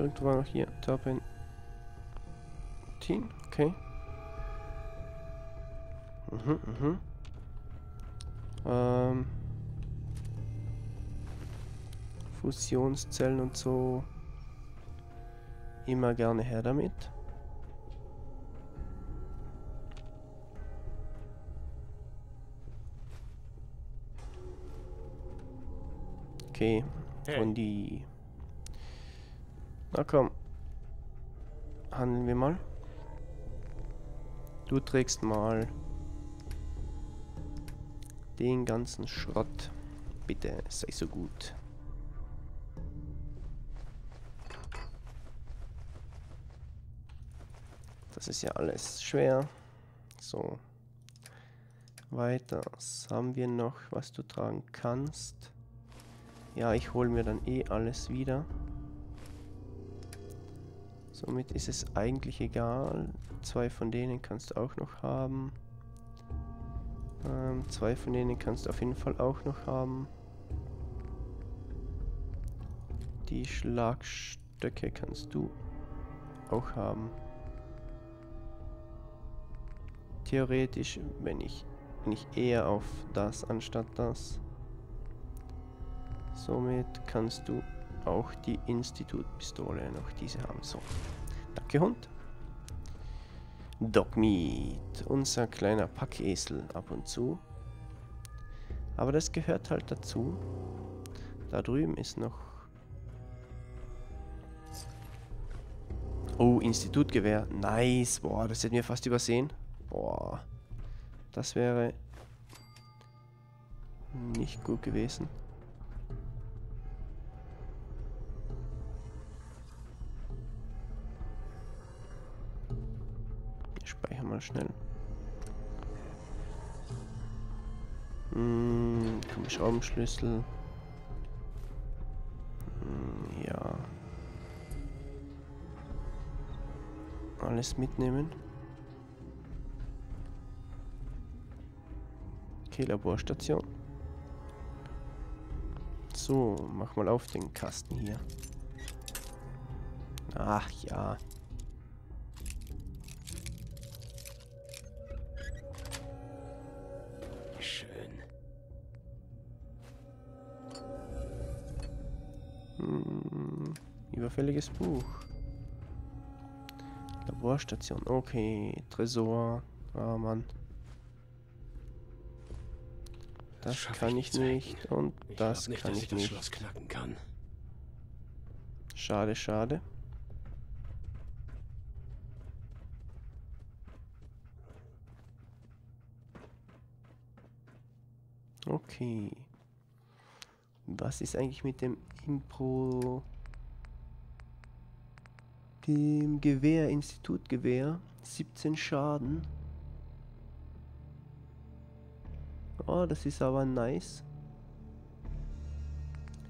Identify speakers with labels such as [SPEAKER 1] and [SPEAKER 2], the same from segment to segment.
[SPEAKER 1] Irgendwo war noch hier. Turpin. Teen, okay. Mhm, mhm. Ähm. Fusionszellen und so. Immer gerne her damit. Okay, von die. Na komm. Handeln wir mal. Du trägst mal den ganzen Schrott. Bitte, sei so gut. Das ist ja alles schwer. So. Weiter. Was haben wir noch, was du tragen kannst? Ja, ich hole mir dann eh alles wieder. Somit ist es eigentlich egal. Zwei von denen kannst du auch noch haben. Ähm, zwei von denen kannst du auf jeden Fall auch noch haben. Die Schlagstöcke kannst du auch haben. Theoretisch, wenn ich, wenn ich eher auf das anstatt das. Somit kannst du auch die Institutpistole noch diese haben. So. Danke, Hund. Dogmeat, unser kleiner Packesel ab und zu. Aber das gehört halt dazu. Da drüben ist noch... Oh, Institutgewehr. Nice. Boah, das hätten wir fast übersehen. Boah. Das wäre nicht gut gewesen. Mal schnell. Hm, komm, Schraubenschlüssel. Hm, ja. Alles mitnehmen. Okay, Laborstation. So, mach mal auf den Kasten hier. Ach ja.
[SPEAKER 2] Überfälliges Buch. Laborstation. Okay. Tresor. Ah, oh, Mann. Das, das kann ich nicht. Und ich das nicht, kann ich, ich nicht. Knacken kann. Schade, schade. Okay. Was ist eigentlich mit dem Impro dem Gewehr, Institutgewehr. 17 Schaden. Oh, das ist aber nice.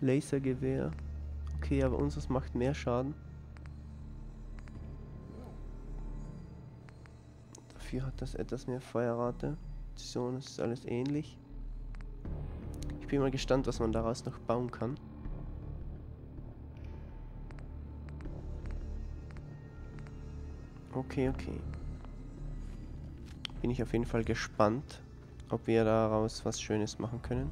[SPEAKER 2] Lasergewehr. Okay, aber unseres macht mehr Schaden. Dafür hat das etwas mehr Feuerrate. So, das ist alles ähnlich. Ich bin mal gespannt, was man daraus noch bauen kann. Okay, okay. Bin ich auf jeden Fall gespannt, ob wir daraus was Schönes machen können.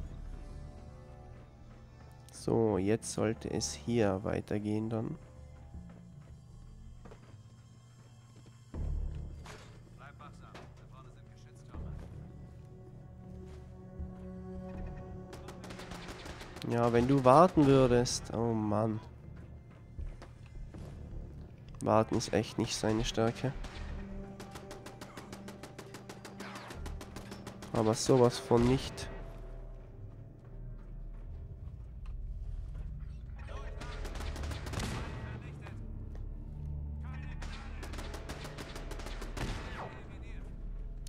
[SPEAKER 2] So, jetzt sollte es hier weitergehen dann. Ja, wenn du warten würdest. Oh Mann. Warten ist echt nicht seine Stärke. Aber sowas von nicht.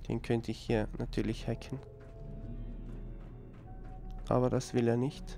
[SPEAKER 2] Den könnte ich hier natürlich hacken. Aber das will er nicht.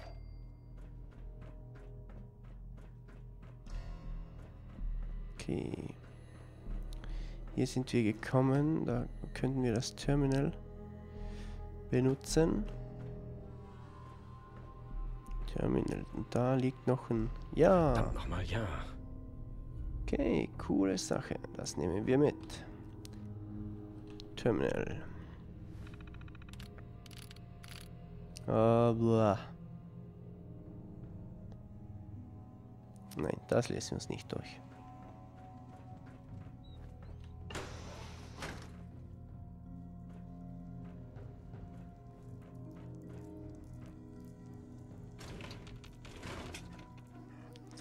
[SPEAKER 1] Okay. Hier sind wir gekommen. Da könnten wir das Terminal benutzen. Terminal. Und da liegt noch ein... Ja!
[SPEAKER 2] Verdammt nochmal, ja.
[SPEAKER 1] Okay, coole Sache. Das nehmen wir mit. Terminal. Ah, blah. Nein, das lesen wir uns nicht durch.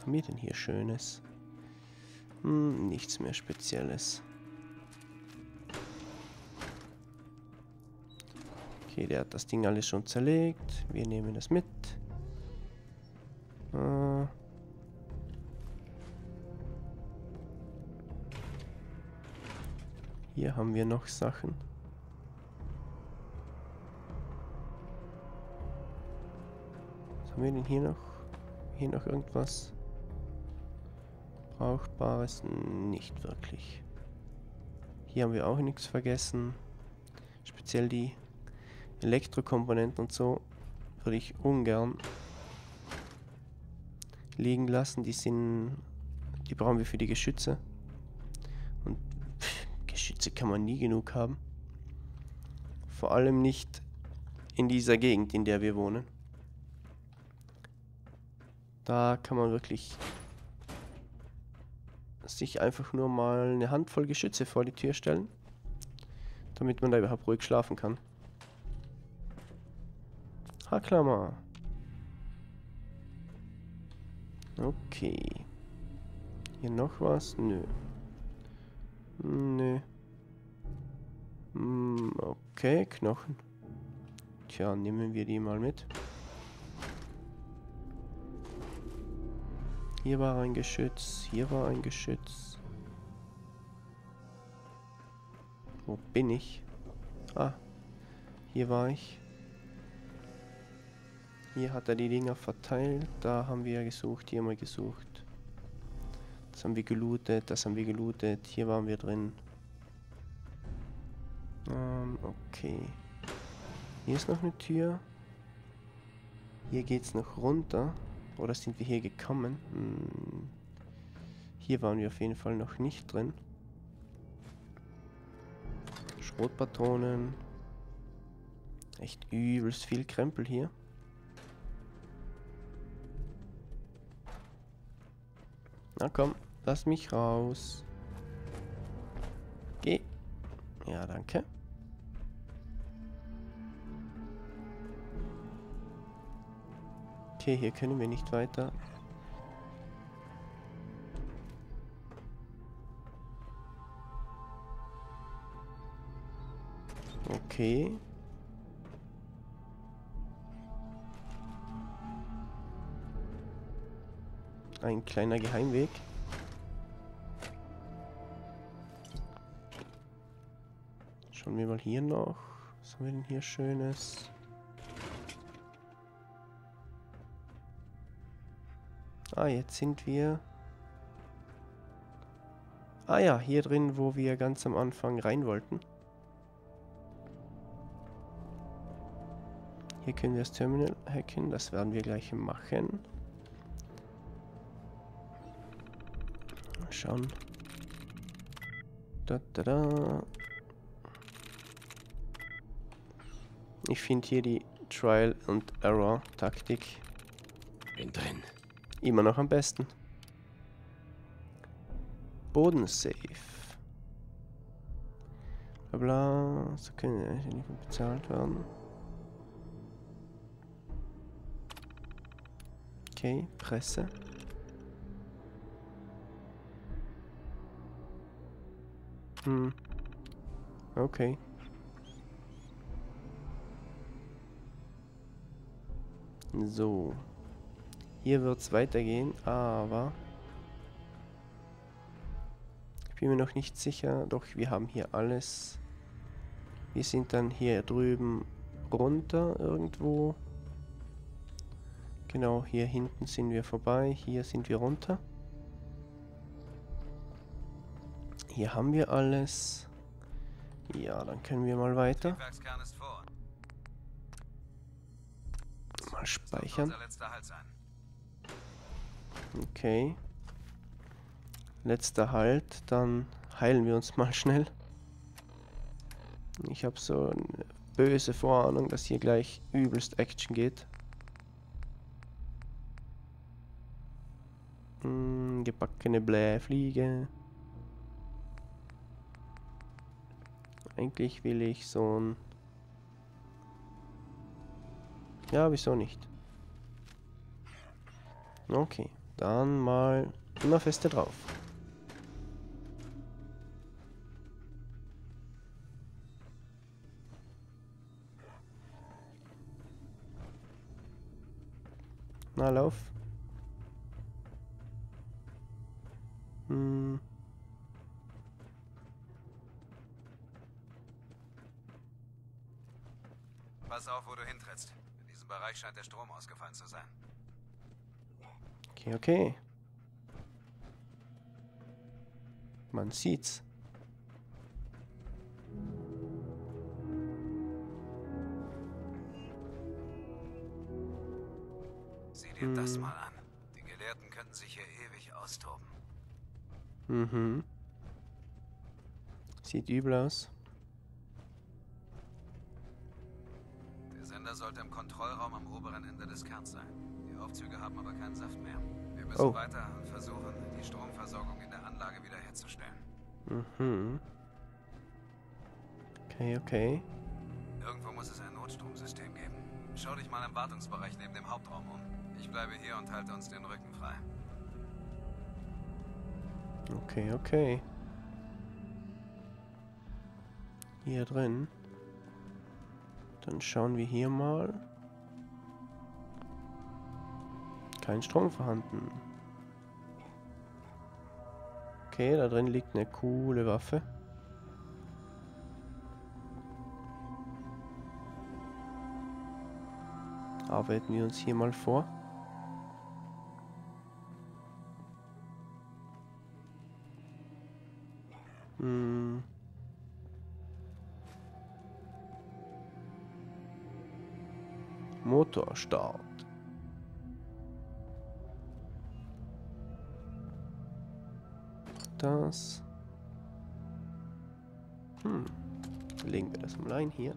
[SPEAKER 1] Was haben wir denn hier Schönes? Hm, nichts mehr Spezielles. Okay, der hat das Ding alles schon zerlegt. Wir nehmen das mit. Äh. Hier haben wir noch Sachen. Was haben wir denn hier noch? Hier noch irgendwas? Brauchbares? Nicht wirklich. Hier haben wir auch nichts vergessen. Speziell die Elektrokomponenten und so würde ich ungern liegen lassen. Die sind, die brauchen wir für die Geschütze. Und pff, Geschütze kann man nie genug haben. Vor allem nicht in dieser Gegend, in der wir wohnen. Da kann man wirklich sich einfach nur mal eine Handvoll Geschütze vor die Tür stellen, damit man da überhaupt ruhig schlafen kann. Haarklammer. Okay. Hier noch was? Nö. Nö. Hm, okay, Knochen. Tja, nehmen wir die mal mit. Hier war ein Geschütz, hier war ein Geschütz. Wo bin ich? Ah, hier war ich. Hier hat er die Dinger verteilt. Da haben wir gesucht, hier haben wir gesucht. Das haben wir gelootet, das haben wir gelootet. Hier waren wir drin. Ähm, okay. Hier ist noch eine Tür. Hier geht's noch runter. Oder sind wir hier gekommen? Hm. Hier waren wir auf jeden Fall noch nicht drin. Schrotpatronen. Echt übelst viel Krempel hier. Na komm, lass mich raus. Geh. Ja, danke. Okay, hier können wir nicht weiter. Okay. Ein kleiner Geheimweg. Schauen wir mal hier noch. Was haben wir denn hier Schönes? Ah, jetzt sind wir... Ah ja, hier drin, wo wir ganz am Anfang rein wollten. Hier können wir das Terminal hacken, das werden wir gleich machen. Mal schauen. Da, da, da. Ich finde hier die Trial and Error Taktik.
[SPEAKER 2] Bin drin.
[SPEAKER 1] Immer noch am besten. Bodensafe. Bla bla. So können wir eigentlich nicht bezahlt werden. Okay, Presse. Hm. Okay. So. Hier wird es weitergehen, aber... bin mir noch nicht sicher, doch wir haben hier alles. Wir sind dann hier drüben runter irgendwo. Genau, hier hinten sind wir vorbei, hier sind wir runter. Hier haben wir alles. Ja, dann können wir mal weiter. Mal speichern. Okay. Letzter Halt, dann heilen wir uns mal schnell. Ich habe so eine böse Vorahnung, dass hier gleich übelst Action geht. Hm, gebackene Blähfliege. Eigentlich will ich so ein... Ja, wieso nicht? Okay, dann mal immer feste drauf. Na, lauf. Hm.
[SPEAKER 3] Pass auf, wo du hintrittst. In diesem Bereich scheint der Strom ausgefallen zu sein.
[SPEAKER 1] Okay, okay. Man sieht's.
[SPEAKER 3] Sieh dir hm. das mal an. Die Gelehrten könnten sich hier ewig austoben.
[SPEAKER 1] Mhm. Sieht übel aus.
[SPEAKER 3] Der Sender sollte im Kontrollraum am oberen Ende des Kerns sein. Die Aufzüge haben aber keinen Saft mehr. Wir müssen oh. weiter und versuchen, die Stromversorgung in der Anlage wiederherzustellen.
[SPEAKER 1] Mhm. Okay, okay.
[SPEAKER 3] Irgendwo muss es ein Notstromsystem geben. Schau dich mal im Wartungsbereich neben dem Hauptraum um. Ich bleibe hier und halte uns den Rücken frei.
[SPEAKER 1] Okay, okay. Hier drin. Dann schauen wir hier mal. Kein Strom vorhanden. Okay, da drin liegt eine coole Waffe. Arbeiten wir uns hier mal vor. Hm. Motorstart. Das. Hm. Legen wir das mal ein hier.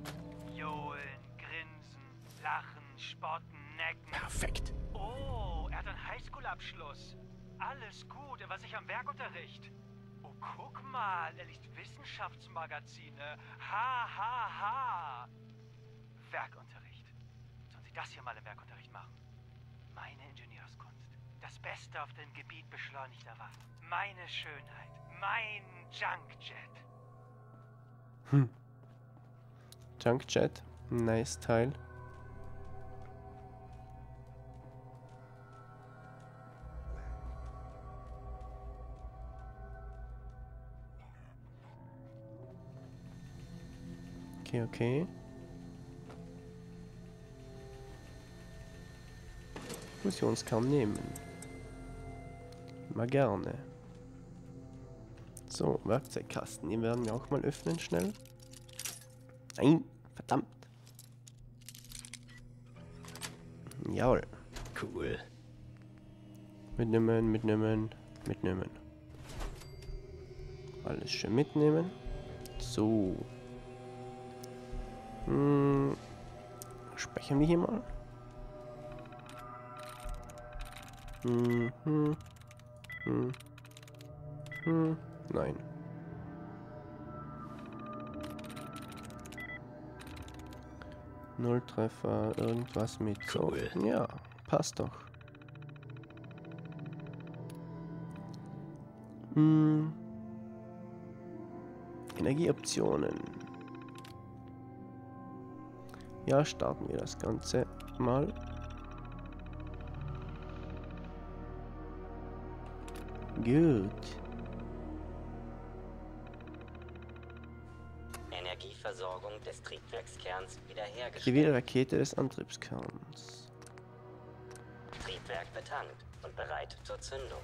[SPEAKER 4] Johlen, grinsen, lachen, spotten, necken.
[SPEAKER 1] Perfekt.
[SPEAKER 4] Oh, er hat einen Highschool-Abschluss. Alles gut, er war sich am Werkunterricht. Guck mal, er liest Wissenschaftsmagazine. Ha, ha, ha. Werkunterricht. Das hier mal im Werkunterricht machen? Meine Ingenieurskunst. Das Beste auf dem Gebiet beschleunigter Waffen. Meine Schönheit. Mein Junkjet.
[SPEAKER 1] Hm. Junkjet. Nice Teil. Okay, okay. Fusionskern nehmen. Mal gerne. So, Werkzeugkasten. Den werden wir auch mal öffnen, schnell. Nein, verdammt. Jawohl. Cool. Mitnehmen, mitnehmen, mitnehmen. Alles schön mitnehmen. So. Hm. Speichern wir hier mal. Hm, hm, hm, hm, nein. Nulltreffer, irgendwas mit cool. so. Ja, passt doch. Hm. Energieoptionen. Ja, starten wir das Ganze mal. Gut.
[SPEAKER 5] Energieversorgung des Triebwerkskerns wiederhergestellt.
[SPEAKER 1] Die Rakete des Antriebskerns.
[SPEAKER 5] Triebwerk betankt und bereit zur Zündung.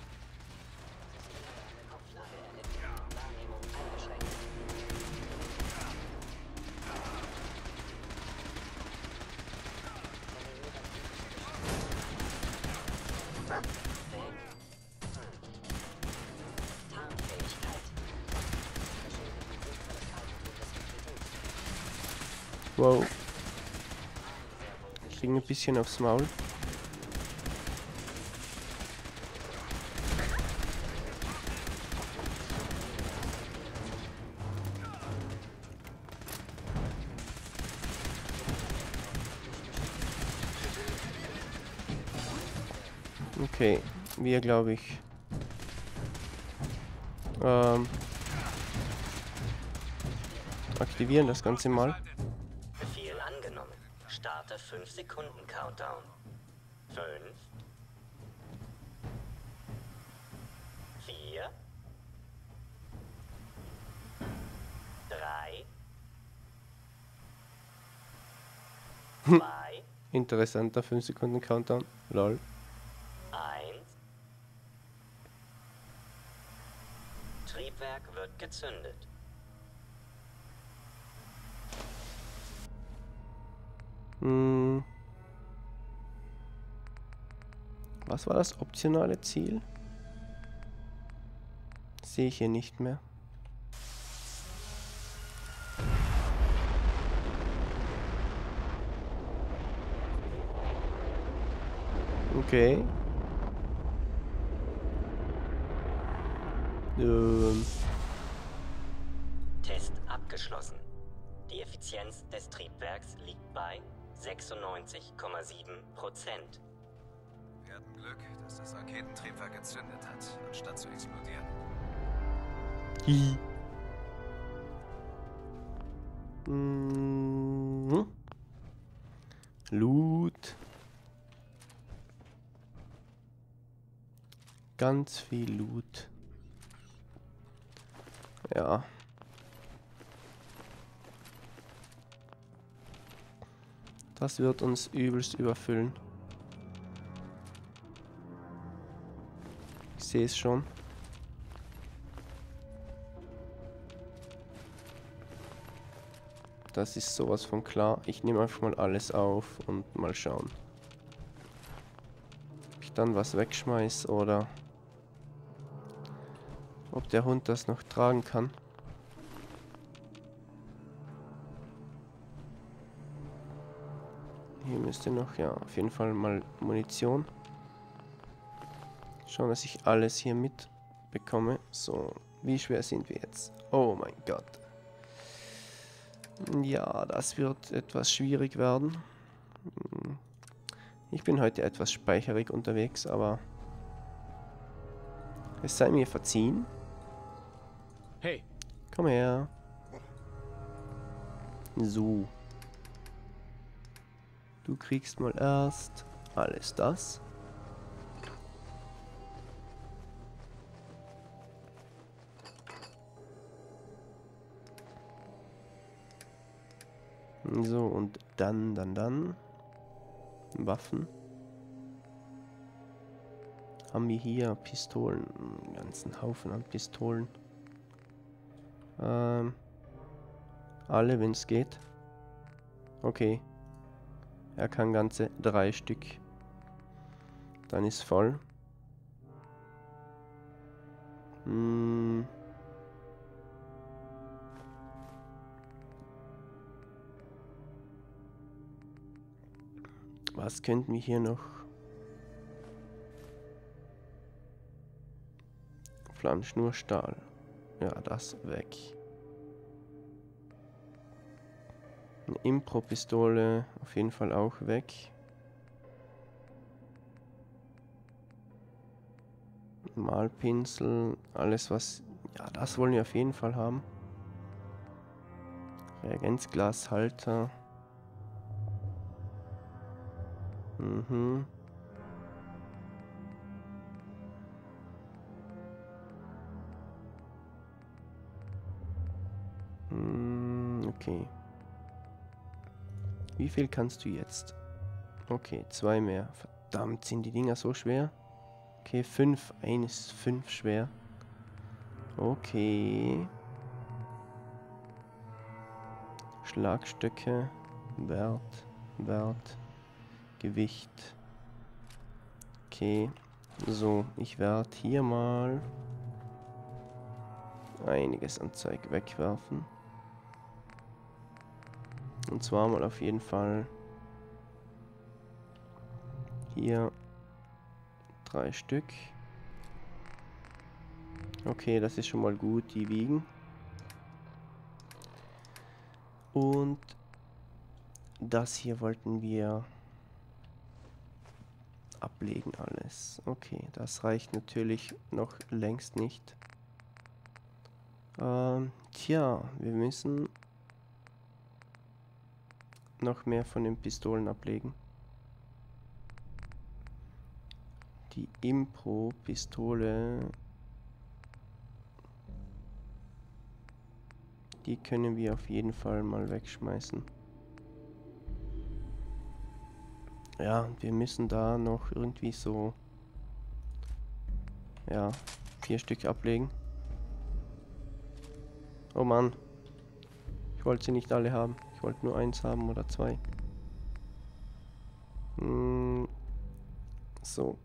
[SPEAKER 1] Wow. Kriegen ein bisschen aufs Maul. Okay, wir glaube ich. Ähm, aktivieren das Ganze mal.
[SPEAKER 5] Countdown. 5 4 3 2
[SPEAKER 1] Interessanter 5 Sekunden Countdown. Lol.
[SPEAKER 5] 1 Triebwerk wird gezündet.
[SPEAKER 1] Hm. Was war das optionale Ziel? Sehe ich hier nicht mehr. Okay. Ähm,
[SPEAKER 5] Test abgeschlossen. Die Effizienz des Triebwerks liegt bei 96,7 Prozent.
[SPEAKER 3] Hatten Glück, dass das Raketentriebwerk gezündet hat, anstatt zu explodieren.
[SPEAKER 1] hi. Mhm. Loot. Ganz viel Loot. Ja. Das wird uns übelst überfüllen. Sehe es schon. Das ist sowas von klar. Ich nehme einfach mal alles auf und mal schauen. Ob ich dann was wegschmeiß oder ob der Hund das noch tragen kann. Hier müsste noch, ja, auf jeden Fall mal Munition. Schauen, dass ich alles hier mitbekomme. So, wie schwer sind wir jetzt? Oh mein Gott. Ja, das wird etwas schwierig werden. Hm. Ich bin heute etwas speicherig unterwegs, aber es sei mir verziehen.
[SPEAKER 6] Hey,
[SPEAKER 1] Komm her. So. Du kriegst mal erst alles das. So, und dann, dann, dann. Waffen. Haben wir hier Pistolen. Einen ganzen Haufen an Pistolen. Ähm, alle, wenn es geht. Okay. Er kann ganze drei Stück. Dann ist voll. Hm. Was könnten wir hier noch? Flammschnurstahl. Ja, das weg. Eine Impro-Pistole auf jeden Fall auch weg. Malpinsel, alles was... Ja, das wollen wir auf jeden Fall haben. Reagenzglashalter. Mhm. Mm, Okay. Wie viel kannst du jetzt? Okay, zwei mehr. Verdammt, sind die Dinger so schwer? Okay, fünf. Eines fünf schwer. Okay. Schlagstöcke. Wert. Wert. Gewicht. Okay. So, ich werde hier mal einiges an Zeug wegwerfen. Und zwar mal auf jeden Fall hier drei Stück. Okay, das ist schon mal gut, die wiegen. Und das hier wollten wir ablegen alles. Okay, das reicht natürlich noch längst nicht. Ähm, tja, wir müssen noch mehr von den Pistolen ablegen. Die Impro-Pistole, die können wir auf jeden Fall mal wegschmeißen. Ja, wir müssen da noch irgendwie so, ja, vier Stück ablegen. Oh Mann. Ich wollte sie nicht alle haben. Ich wollte nur eins haben oder zwei. Hm. So.